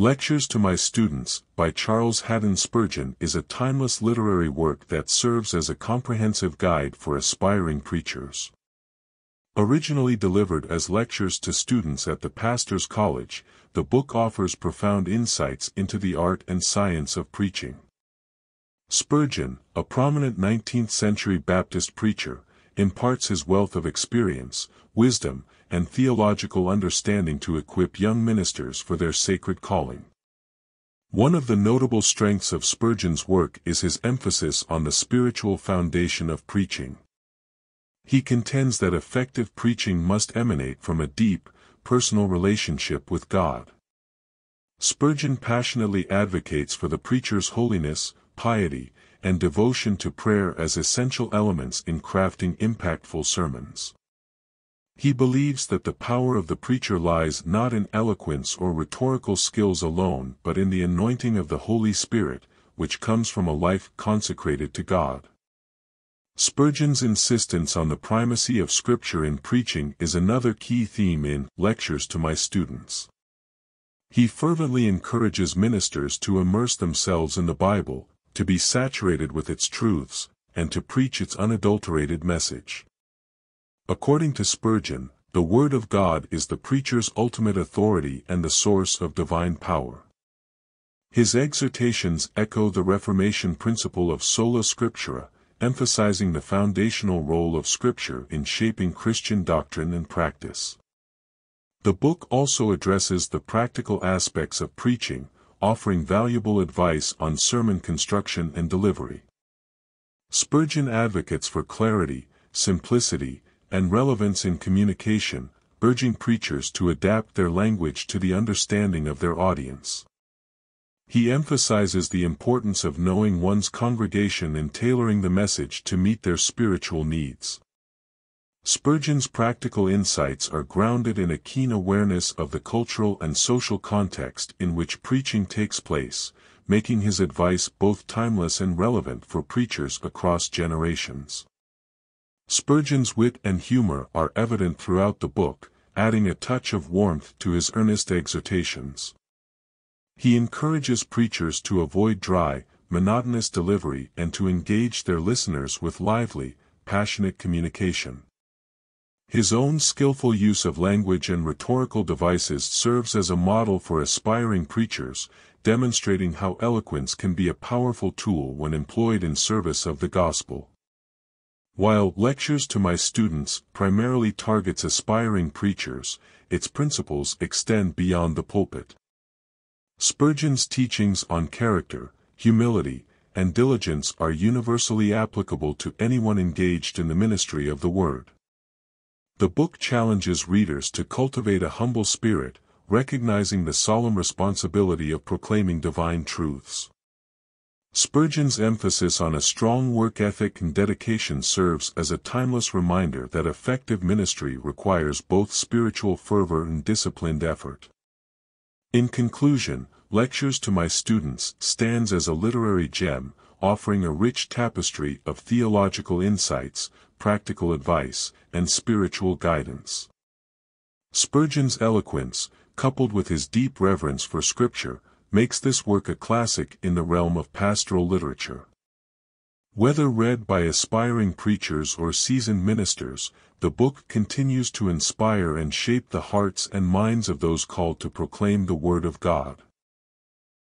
Lectures to My Students, by Charles Haddon Spurgeon is a timeless literary work that serves as a comprehensive guide for aspiring preachers. Originally delivered as lectures to students at the Pastor's College, the book offers profound insights into the art and science of preaching. Spurgeon, a prominent 19th-century Baptist preacher, imparts his wealth of experience, wisdom, and theological understanding to equip young ministers for their sacred calling. One of the notable strengths of Spurgeon's work is his emphasis on the spiritual foundation of preaching. He contends that effective preaching must emanate from a deep, personal relationship with God. Spurgeon passionately advocates for the preacher's holiness, piety, and devotion to prayer as essential elements in crafting impactful sermons. He believes that the power of the preacher lies not in eloquence or rhetorical skills alone but in the anointing of the Holy Spirit, which comes from a life consecrated to God. Spurgeon's insistence on the primacy of Scripture in preaching is another key theme in Lectures to My Students. He fervently encourages ministers to immerse themselves in the Bible, to be saturated with its truths, and to preach its unadulterated message. According to Spurgeon, the Word of God is the preacher's ultimate authority and the source of divine power. His exhortations echo the Reformation principle of sola scriptura, emphasizing the foundational role of Scripture in shaping Christian doctrine and practice. The book also addresses the practical aspects of preaching, offering valuable advice on sermon construction and delivery. Spurgeon advocates for clarity, simplicity, and relevance in communication, urging preachers to adapt their language to the understanding of their audience. He emphasizes the importance of knowing one's congregation and tailoring the message to meet their spiritual needs. Spurgeon's practical insights are grounded in a keen awareness of the cultural and social context in which preaching takes place, making his advice both timeless and relevant for preachers across generations. Spurgeon's wit and humor are evident throughout the book, adding a touch of warmth to his earnest exhortations. He encourages preachers to avoid dry, monotonous delivery and to engage their listeners with lively, passionate communication. His own skillful use of language and rhetorical devices serves as a model for aspiring preachers, demonstrating how eloquence can be a powerful tool when employed in service of the gospel. While Lectures to My Students primarily targets aspiring preachers, its principles extend beyond the pulpit. Spurgeon's teachings on character, humility, and diligence are universally applicable to anyone engaged in the ministry of the Word. The book challenges readers to cultivate a humble spirit, recognizing the solemn responsibility of proclaiming divine truths. Spurgeon's emphasis on a strong work ethic and dedication serves as a timeless reminder that effective ministry requires both spiritual fervor and disciplined effort. In conclusion, Lectures to My Students stands as a literary gem, offering a rich tapestry of theological insights, practical advice, and spiritual guidance. Spurgeon's eloquence, coupled with his deep reverence for Scripture, makes this work a classic in the realm of pastoral literature. Whether read by aspiring preachers or seasoned ministers, the book continues to inspire and shape the hearts and minds of those called to proclaim the Word of God.